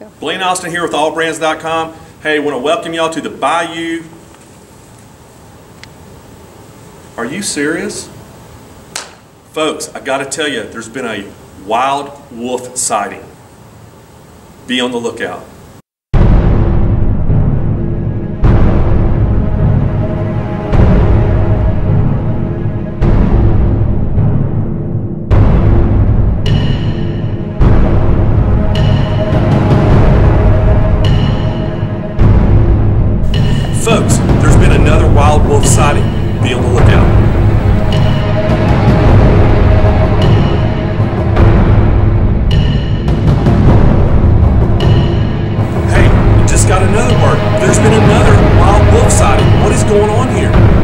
Go. Blaine Austin here with allbrands.com. Hey, want to welcome y'all to the Bayou. Are you serious? Folks, I got to tell you, there's been a wild wolf sighting. Be on the lookout. Be on the lookout. Hey, just got another word. There's been another wild wolf sighting. What is going on here?